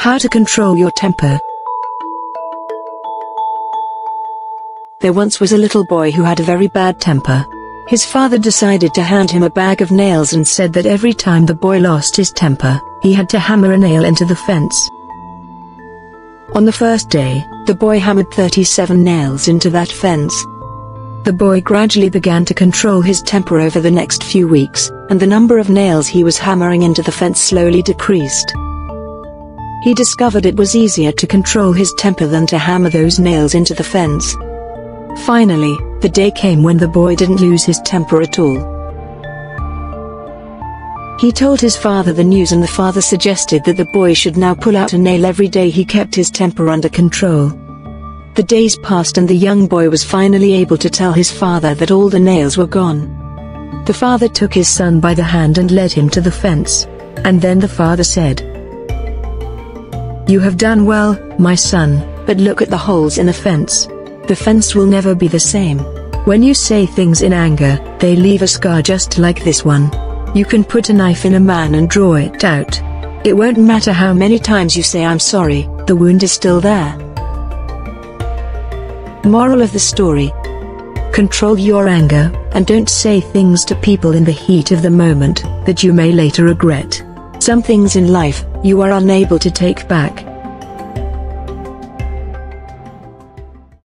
How to control your temper. There once was a little boy who had a very bad temper. His father decided to hand him a bag of nails and said that every time the boy lost his temper, he had to hammer a nail into the fence. On the first day, the boy hammered 37 nails into that fence. The boy gradually began to control his temper over the next few weeks, and the number of nails he was hammering into the fence slowly decreased. He discovered it was easier to control his temper than to hammer those nails into the fence. Finally, the day came when the boy didn't lose his temper at all. He told his father the news and the father suggested that the boy should now pull out a nail every day he kept his temper under control. The days passed and the young boy was finally able to tell his father that all the nails were gone. The father took his son by the hand and led him to the fence. And then the father said, you have done well, my son, but look at the holes in the fence. The fence will never be the same. When you say things in anger, they leave a scar just like this one. You can put a knife in a man and draw it out. It won't matter how many times you say I'm sorry, the wound is still there. Moral of the story. Control your anger, and don't say things to people in the heat of the moment, that you may later regret. Some things in life, you are unable to take back,